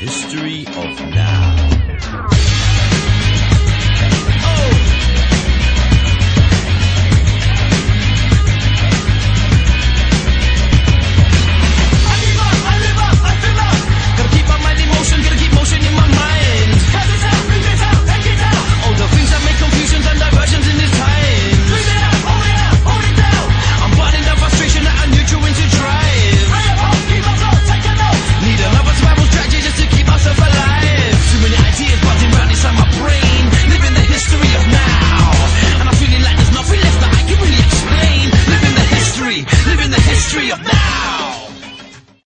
History of Now.